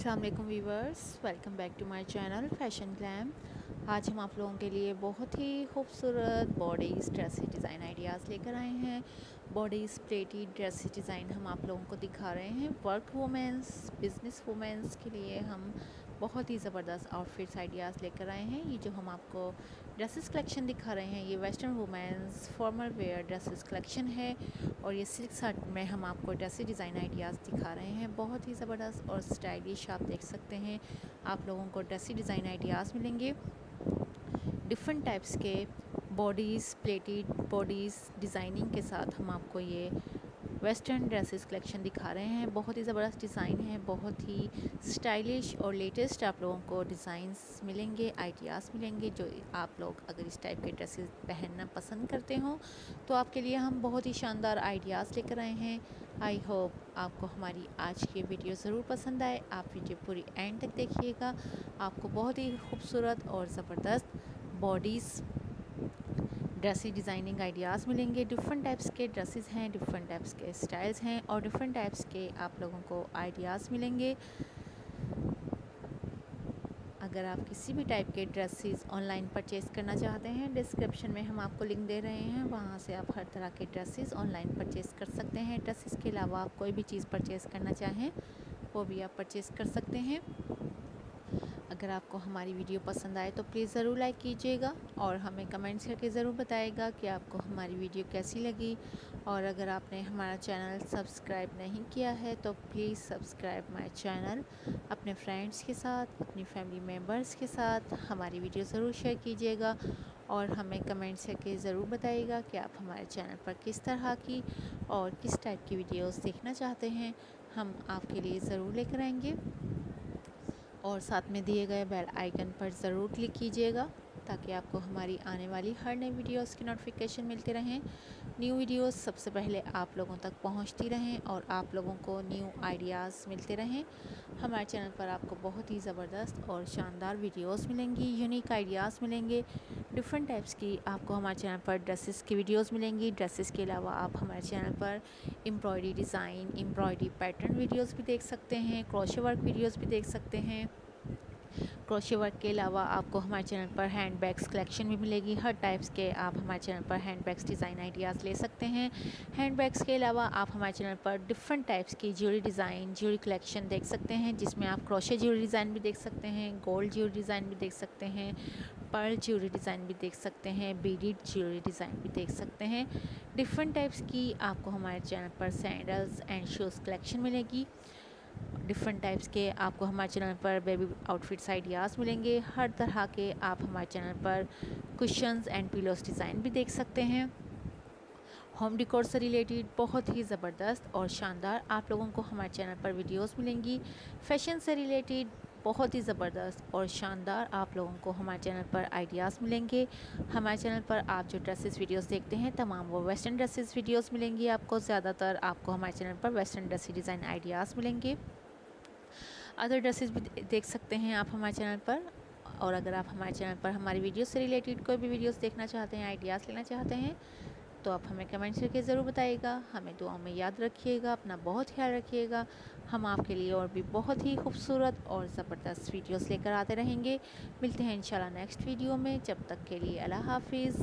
Assalamualaikum viewers. Welcome back to my channel fashion glam. आज हम आप लोगों के लिए बहुत ही खूबसूरत बॉडीज़ ड्रेसेस डिज़ाइन आइडियाज़ लेकर आए हैं। बॉडीज़ प्लेटी ड्रेसेस डिज़ाइन हम आप लोगों को दिखा रहे हैं। वर्क वुमेंस बिज़नेस वुमेंस के लिए हम बहुत ही ज़बरदस्त आउटफिट्स आइडियाज़ लेकर आए हैं। ये जो हम आपको ड्रेसेस कलेक्शन दिखा रहे हैं, ये western women's formal wear dresses collection है और ये सिल्क शर्ट में हम आपको ड्रेसेस डिज़ाइन आइडियाज़ दिखा रहे हैं। बहुत ही ज़बरदस्त और स्टाइलिश आप देख सकते हैं। आप लोगों को ड्रेसी डिज़ाइन आइडियाज़ मिलेंगे। डिफरेंट टाइप्स के बॉडीज़ प्लेटेड बॉडीज़ डिज़ाइनिंग के साथ हम आपको ये वेस्टर्न ड्रेसेस कलेक्शन दिखा रहे हैं। बहुत ही ज़बरदस्त डिज़ाइन है, बहुत ही स्टाइलिश और लेटेस्ट आप लोगों को डिज़ाइंस मिलेंगे आइडियाज़ मिलेंगे जो आप लोग अगर इस टाइप के ड्रेसेस पहनना पसंद करते हो। तो आपके लिए हम बहुत ही शानदार आइडियाज़ लेकर आए हैं। आई होप आपको हमारी आज की वीडियो ज़रूर पसंद आए। आप वीडियो पूरी एंड तक देखिएगा। आपको बहुत ही खूबसूरत और ज़बरदस्त बॉडीज़ ड्रेसी डिज़ाइनिंग आइडियाज़ मिलेंगे। डिफरेंट टाइप्स के ड्रेसेस हैं डिफरेंट टाइप्स के स्टाइल्स हैं और डिफरेंट टाइप्स के आप लोगों को आइडियाज़ मिलेंगे। अगर आप किसी भी टाइप के ड्रेसेस ऑनलाइन परचेज़ करना चाहते हैं डिस्क्रिप्शन में हम आपको लिंक दे रहे हैं। वहाँ से आप हर तरह के ड्रेसेस ऑनलाइन परचेज़ कर सकते हैं। ड्रेसेस के अलावा आप कोई भी चीज़ परचेज़ करना चाहें, वो भी आप परचेज़ कर सकते हैं। अगर आपको हमारी वीडियो पसंद आए तो प्लीज़ ज़रूर लाइक कीजिएगा और हमें कमेंट्स करके ज़रूर बताएगा कि आपको हमारी वीडियो कैसी लगी। और अगर आपने हमारा चैनल सब्सक्राइब नहीं किया है तो प्लीज़ सब्सक्राइब माय चैनल अपने फ्रेंड्स के साथ, अपनी फैमिली मेंबर्स के साथ, हमारी वीडियो ज़रूर शेयर कीजिएगा और हमें कमेंट्स करके ज़रूर बताइएगा कि आप हमारे चैनल पर किस तरह की और किस टाइप की वीडियोज़ देखना चाहते हैं। हम आपके लिए ज़रूर लेकर आएँगे। और साथ में दिए गए बेल आइकन पर ज़रूर क्लिक कीजिएगा। ताकि आपको हमारी आने वाली हर नई वीडियोस की नोटिफिकेशन मिलती रहें। न्यू वीडियोस सबसे पहले आप लोगों तक पहुँचती रहें और आप लोगों को न्यू आइडियाज़ मिलते रहें। हमारे चैनल पर आपको बहुत ही ज़बरदस्त और शानदार वीडियोस मिलेंगी यूनिक आइडियाज़ मिलेंगे। डिफरेंट टाइप्स की आपको हमारे चैनल पर ड्रेसेस की वीडियोस मिलेंगी। ड्रेसेस के अलावा आप हमारे चैनल पर embroidery design embroidery pattern videos भी देख सकते हैं क्रोशे वर्क वीडियोस भी देख सकते हैं। क्रोशे वर्क के अलावा आपको हमारे चैनल पर हैंड बैग्स कलेक्शन भी मिलेगी। हर टाइप्स के आप हमारे चैनल पर हैंड बैग्स डिज़ाइन आइडियाज़ ले सकते हैं। हैंड बैग्स के अलावा आप हमारे चैनल पर डिफरेंट टाइप्स की ज्वेलरी डिज़ाइन ज्वेलरी कलेक्शन देख सकते हैं, जिसमें आप क्रोशे ज्वेलरी डिज़ाइन भी देख सकते हैं गोल्ड ज्वेलरी डिज़ाइन भी देख सकते हैं पर्ल ज्वेलरी डिज़ाइन भी देख सकते हैं बीडीड ज्वेलरी डिज़ाइन भी देख सकते हैं। डिफरेंट टाइप्स की आपको हमारे चैनल पर सैंडल्स एंड शूज़ कलेक्शन मिलेगी। डिफरेंट टाइप्स के आपको हमारे चैनल पर बेबी आउटफिट्स आइडियाज़ मिलेंगे। हर तरह के आप हमारे चैनल पर कुशंस एंड पिलोस डिज़ाइन भी देख सकते हैं। होम डिकोर से रिलेटेड बहुत ही ज़बरदस्त और शानदार आप लोगों को हमारे चैनल पर वीडियोस मिलेंगी। फ़ैशन से रिलेटेड बहुत ही ज़बरदस्त और शानदार आप लोगों को हमारे चैनल पर आइडियाज़ मिलेंगे। हमारे चैनल पर आप जो ड्रेसेस वीडियोस देखते हैं, तमाम वो वेस्टर्न ड्रेसेस वीडियोस मिलेंगी आपको। ज़्यादातर आपको हमारे चैनल पर वेस्टर्न ड्रेस डिज़ाइन आइडियाज़ मिलेंगे। अदर ड्रेसेस भी देख सकते हैं आप हमारे चैनल पर। और अगर आप हमारे चैनल पर हमारी वीडियो से रिलेटेड कोई भी वीडियोस देखना चाहते हैं आइडियाज़ लेना चाहते हैं तो आप हमें कमेंट करके ज़रूर बताइएगा। हमें दुआ में याद रखिएगा, अपना बहुत ख्याल रखिएगा। हम आपके लिए और भी बहुत ही खूबसूरत और ज़बरदस्त वीडियोस लेकर आते रहेंगे। मिलते हैं इंशाल्लाह नेक्स्ट वीडियो में। जब तक के लिए अल्लाह हाफिज़।